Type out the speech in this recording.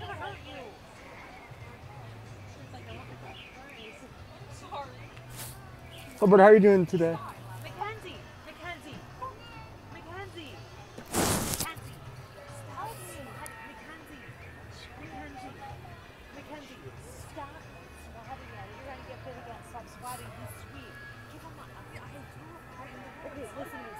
not Oh, but how are you doing today? Mackenzie, Mackenzie, Mackenzie, Mackenzie, stop me, Mackenzie, Mackenzie, Mackenzie, stop swatting at. You're trying to get bit again. Stop swatting. He's sweet. Give him a. Okay, listen.